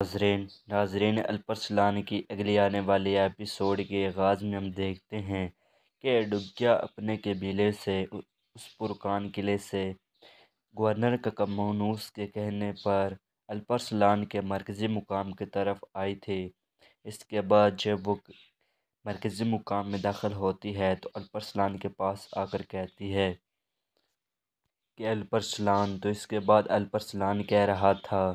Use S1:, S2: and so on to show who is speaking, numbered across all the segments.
S1: नाजरीन नाजरीन, अल्परसलान की अगली आने वाली एपिसोड के आगाज़ में हम देखते हैं कि डुगिया अपने कबीले से उस पुरकान किले से, गवर्नर ककमोनूस के कहने पर अल्परसलान के मरकज़ी मुकाम की तरफ़ आई थी। इसके बाद जब वो मरकज़ी मुकाम में दाखिल होती है तो अल्परसलान के पास आकर कहती है कि, अल्परसलान। तो इसके बाद अल्परसलान कह रहा था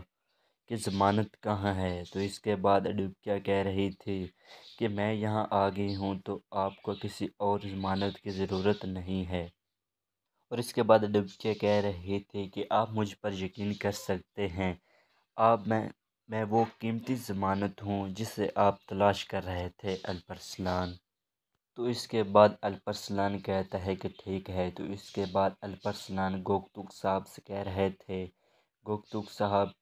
S1: कि ज़मानत कहाँ है? तो इसके बाद अडुकिया कह रही थी कि मैं यहाँ आ गई हूँ तो आपको किसी और ज़मानत की ज़रूरत नहीं है। और इसके बाद अडुकिया कह रही थी कि आप मुझ पर यकीन कर सकते हैं। आप, मैं मैं वो कीमती ज़मानत हूँ जिसे आप तलाश कर रहे थे, अल्परसलान। तो इसके बाद अल्परसलान कहता है कि ठीक है। तो इसके बाद अल्परसलान गोकतुक साहब से कह रहे थे गोकतुक साहब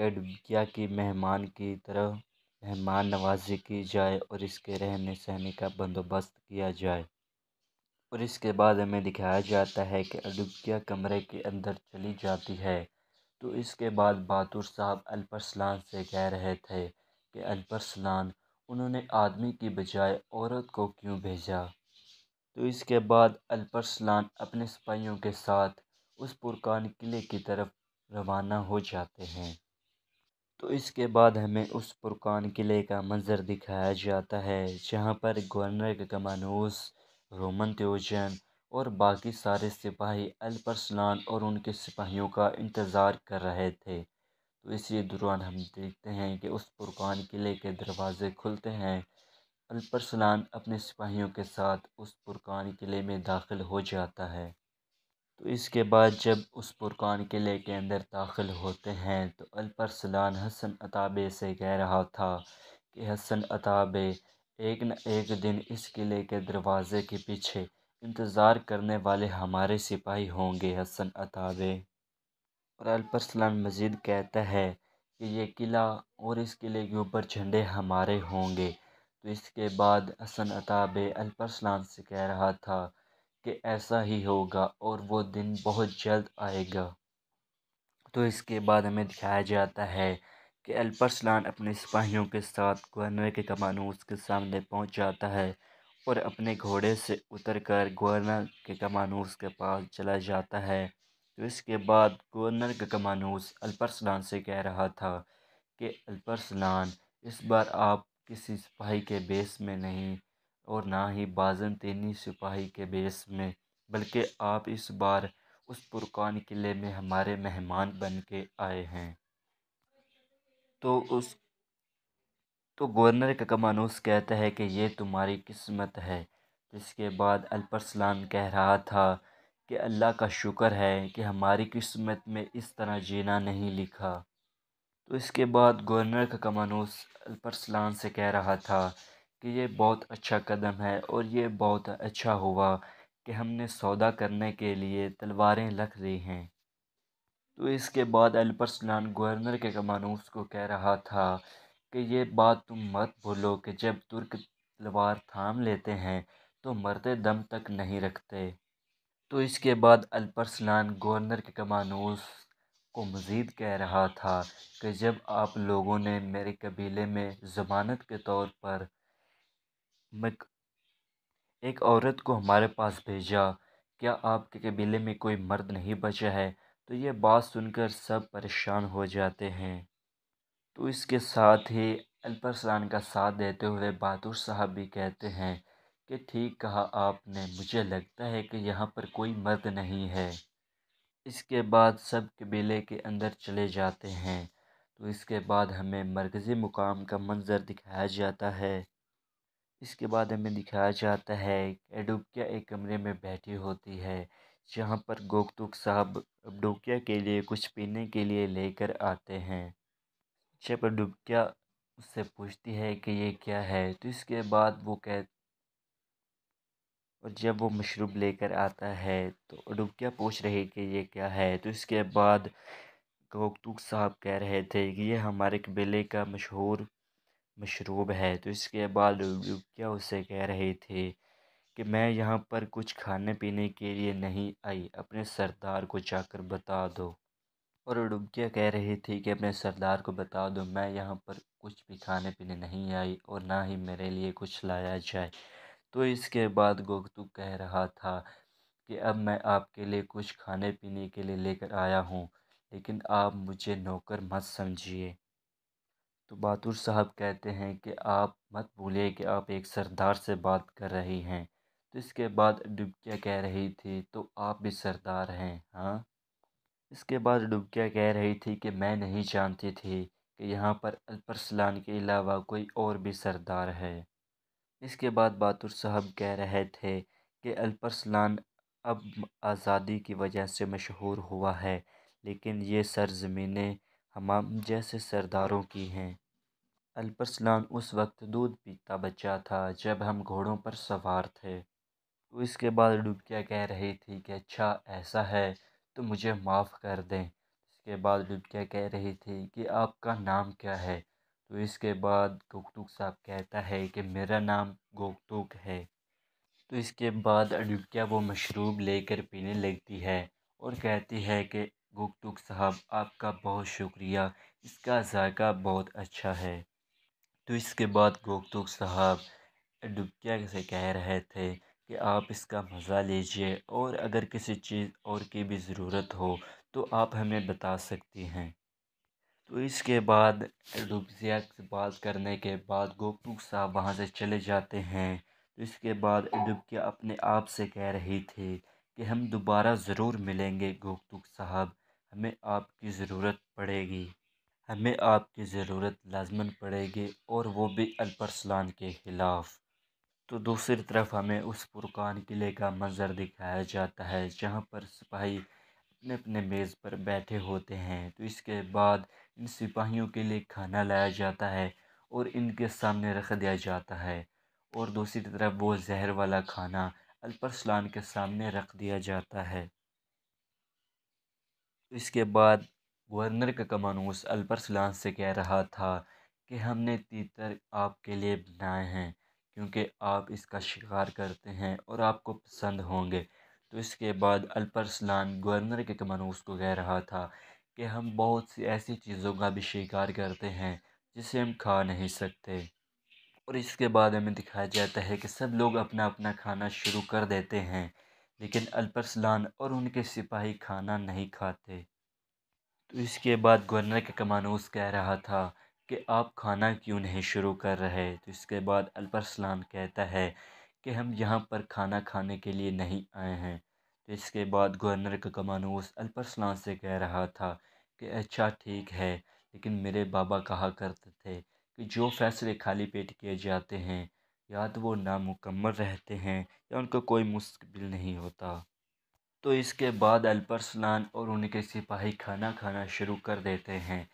S1: कैडविकिया की मेहमान की तरह, मेहमान नवाजी की जाए और इसके रहने सहने का बंदोबस्त किया जाए। और इसके बाद हमें दिखाया जाता है कि अडुकिया कमरे के अंदर चली जाती है। तो इसके बाद बहादुर साहब अल्परसलान से कह रहे थे कि अल्परसलान उन्होंने आदमी की बजाय औरत को क्यों भेजा? तो इसके बाद अल्परसलान अपने सिपाहियों के साथ उस पुरकान किले की तरफ़ रवाना हो जाते हैं। तो इसके बाद हमें उस पुरकान किले का मंज़र दिखाया जाता है, जहाँ पर गवर्नर के कमानूस रोमन त्योजन और बाकी सारे सिपाही अल्परसलान और उनके सिपाहियों का इंतज़ार कर रहे थे। तो इसी दौरान हम देखते हैं कि उस पुरकान किले के दरवाज़े खुलते हैं। अल्परसलान अपने सिपाहियों के साथ उस पुरकान किले में दाखिल हो जाता है। तो इसके बाद जब उस पुरकान किले के अंदर दाखिल होते हैं तो अल्परसलान हसन अताबे से कह रहा था कि हसन अताबे, एक न एक दिन इस किले के दरवाज़े के पीछे इंतज़ार करने वाले हमारे सिपाही होंगे हसन अताबे। और अल्परसलान मज़ीद कहता है कि ये किला और इस किले के ऊपर झंडे हमारे होंगे। तो इसके बाद हसन अताबे अल्परसलान से कह रहा था कि ऐसा ही होगा और वो दिन बहुत जल्द आएगा। तो इसके बाद हमें दिखाया जाता है कि अल्परसलान अपने सिपाहियों के साथ गवर्नर के कमानूस के सामने पहुँच जाता है और अपने घोड़े से उतरकर गवर्नर के कमानूस के पास चला जाता है। तो इसके बाद गवर्नर के कमानूस अल्परसलान से कह रहा था कि अल्परसलान इस बार आप किसी सिपाही के बेस में नहीं और ना ही बाजन तीनी सिपाही के बेस में, बल्कि आप इस बार उस पुरकान किले में हमारे मेहमान बन के आए हैं। तो उस तो गवर्नर का कमानूस कहता है कि ये तुम्हारी किस्मत है। जिसके बाद अल्परसलान कह रहा था कि अल्लाह का शुक्र है कि हमारी किस्मत में इस तरह जीना नहीं लिखा। तो इसके बाद गवर्नर का कमानूस अल्परसलान से कह रहा था कि ये बहुत अच्छा कदम है और ये बहुत अच्छा हुआ कि हमने सौदा करने के लिए तलवारें रख ली हैं। तो इसके बाद अल्परसलान गवर्नर के कमानूस को कह रहा था कि ये बात तुम मत भूलो कि जब तुर्क तलवार थाम लेते हैं तो मरते दम तक नहीं रखते। तो इसके बाद अल्परसलान गवर्नर के कमानूस को मज़ीद कह रहा था कि जब आप लोगों ने मेरे कबीले में ज़मानत के तौर पर मैं एक औरत को हमारे पास भेजा, क्या आपके कबीले में कोई मर्द नहीं बचा है? तो ये बात सुनकर सब परेशान हो जाते हैं। तो इसके साथ ही अल्परसान का साथ देते हुए बहादुर साहब भी कहते हैं कि, ठीक कहा आपने, मुझे लगता है कि यहाँ पर कोई मर्द नहीं है। इसके बाद सब कबीले के अंदर चले जाते हैं। तो इसके बाद हमें मरकज़ी मुकाम का मंज़र दिखाया जाता है। इसके बाद हमें दिखाया जाता है एडुकिया एक कमरे में बैठी होती है, जहाँ पर गोकतुक साहब अबडुकिया के लिए कुछ पीने के लिए लेकर आते हैं। जब अडुकिया उससे पूछती है कि ये क्या है तो इसके बाद वो कह, और जब वो मशरूब लेकर आता है तो अडुकिया पूछ रही कि ये क्या है? तो इसके बाद गोकतुक साहब कह रहे थे कि ये हमारे कबीले का मशहूर मशरूब है। तो इसके बाद क्या उसे कह रहे थे कि मैं यहाँ पर कुछ खाने पीने के लिए नहीं आई, अपने सरदार को जाकर बता दो। और डुग्गिया कह रही थी कि अपने सरदार को बता दो, मैं यहाँ पर कुछ भी खाने पीने नहीं आई और ना ही मेरे लिए कुछ लाया जाए। तो इसके बाद गोकतुक कह रहा था कि अब मैं आपके लिए कुछ खाने पीने के लिए लेकर आया हूँ, लेकिन आप मुझे नौकर मत समझिए। तो बहादुर साहब कहते हैं कि आप मत भूलिए कि आप एक सरदार से बात कर रही हैं। तो इसके बाद डुबकिया कह रही थी तो आप भी सरदार हैं? हाँ। इसके बाद डुबकिया कह रही थी कि मैं नहीं जानती थी कि यहाँ पर अल्परसलान के अलावा कोई और भी सरदार है। इसके बाद बहादुर साहब कह रहे थे कि अल्परसलान अब आज़ादी की वजह से मशहूर हुआ है, लेकिन ये सरज़मीनें हमाम जैसे सरदारों की हैं। अल्परसलान उस वक्त दूध पीता बच्चा था जब हम घोड़ों पर सवार थे। तो इसके बाद डुबकिया कह रही थी कि अच्छा ऐसा है तो मुझे माफ़ कर दें। इसके बाद डुबकिया कह रही थी कि, आपका नाम क्या है? तो इसके बाद गोकतुक साहब कहता है कि, मेरा नाम गोकतुक है। तो इसके बाद डुबकिया वो मशरूब लेकर पीने लगती है और कहती है कि गुकटुक साहब, आपका बहुत शुक्रिया। इसका जायका बहुत अच्छा है। तो इसके बाद गोकटुक साहब डुबकिया से कह रहे थे कि आप इसका मज़ा लीजिए और अगर किसी चीज़ और की भी ज़रूरत हो तो आप हमें बता सकती हैं। तो इसके बाद डुबकिया से बात करने के बाद गोकटुक साहब वहाँ से चले जाते हैं। तो इसके बाद डुबकिया अपने आप से कह रही थी कि हम दोबारा ज़रूर मिलेंगे गोकतुक साहब। हमें आपकी ज़रूरत पड़ेगी। हमें आपकी ज़रूरत लाजमन पड़ेगी और वो भी अल्परसलान के ख़िलाफ़। तो दूसरी तरफ़ हमें उस पुरकान किले का मंज़र दिखाया जाता है, जहाँ पर सिपाही अपने अपने मेज़ पर बैठे होते हैं। तो इसके बाद इन सिपाहियों के लिए खाना लाया जाता है और इनके सामने रख दिया जाता है। और दूसरी तरफ़ वो जहर वाला खाना अल्परसलान के सामने रख दिया जाता है। इसके बाद गवर्नर का कमानूस अल्परसलान से कह रहा था कि हमने तीतर आपके लिए बनाए हैं, क्योंकि आप इसका शिकार करते हैं और आपको पसंद होंगे। तो इसके बाद अल्परसलान गवर्नर के कमानूस को कह रहा था कि हम बहुत सी ऐसी चीज़ों का भी शिकार करते हैं, जिसे हम खा नहीं सकते। और इसके बाद हमें दिखाया जाता है कि सब लोग अपना अपना खाना शुरू कर देते हैं। लेकिन अल्परसलान और उनके सिपाही खाना नहीं खाते। तो इसके बाद गवर्नर के कमानूस कह रहा था कि आप खाना क्यों नहीं शुरू कर रहे? तो इसके बाद अल्परसलान कहता है कि हम यहाँ पर खाना खाने के लिए नहीं आए हैं। तो इसके बाद गवर्नर का कमानूस अल्परसलान से कह रहा था कि अच्छा ठीक है, लेकिन मेरे बाबा कहा करते थे कि जो फ़ैसले खाली पेट किए जाते हैं या तो वो नामुकम्मल रहते हैं या उनका कोई मुस्तबिल नहीं होता। तो इसके बाद अल्परसलान और उनके सिपाही खाना खाना शुरू कर देते हैं।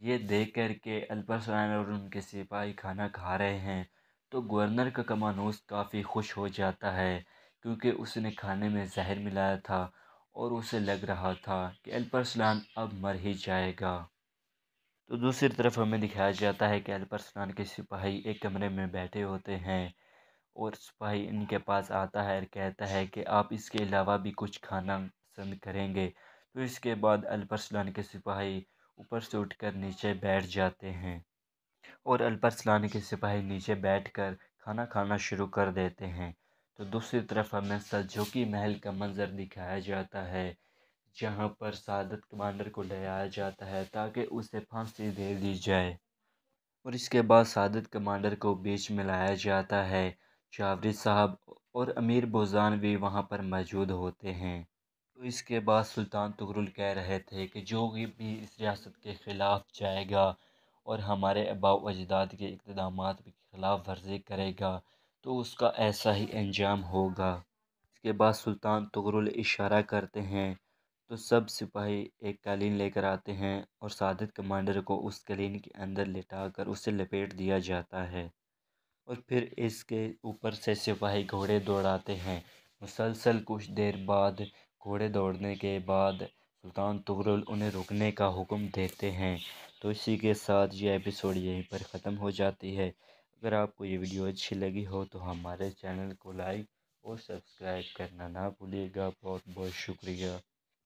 S1: ये देख कर के अल्परसलान और उनके सिपाही खाना खा रहे हैं तो गवर्नर का कमानूस काफ़ी खुश हो जाता है, क्योंकि उसने खाने में जहर मिलाया था और उसे लग रहा था कि अल्परसलान अब मर ही जाएगा। तो दूसरी तरफ़ हमें दिखाया जाता है कि अल्परसलान के सिपाही एक कमरे में बैठे होते हैं और सिपाही इनके पास आता है और कहता है कि आप इसके अलावा भी कुछ खाना पसंद करेंगे। तो इसके बाद अल्परसलान के सिपाही ऊपर से उठकर नीचे बैठ जाते हैं और अल्परसलान के सिपाही नीचे बैठकर खाना खाना शुरू कर देते हैं। तो दूसरी तरफ़ हमें सलजोकी महल का मंज़र दिखाया जाता है जहाँ पर सादत कमांडर को ले आया जाता है ताकि उसे फांसी दे दी जाए। और इसके बाद सादत कमांडर को बीच में लाया जाता है। जावरी साहब और अमीर बोजान भी वहाँ पर मौजूद होते हैं। तो इसके बाद सुल्तान तुगरुल कह रहे थे कि जो भी इस रियासत के ख़िलाफ़ जाएगा और हमारे अबाव अजदाद के इकदाम की ख़िलाफ़ वर्जी करेगा तो उसका ऐसा ही अंजाम होगा। इसके बाद सुल्तान तुगरुल इशारा करते हैं तो सब सिपाही एक कालीन लेकर आते हैं और सादित कमांडर को उस कालीन के अंदर लेटाकर उसे लपेट दिया जाता है। और फिर इसके ऊपर से सिपाही घोड़े दौड़ाते हैं। मुसलसल कुछ देर बाद, घोड़े दौड़ने के बाद सुल्तान तुगरुल उन्हें रुकने का हुक्म देते हैं। तो इसी के साथ ये एपिसोड यहीं पर ख़त्म हो जाती है। अगर आपको ये वीडियो अच्छी लगी हो तो हमारे चैनल को लाइक और सब्सक्राइब करना ना भूलिएगा। बहुत बहुत शुक्रिया।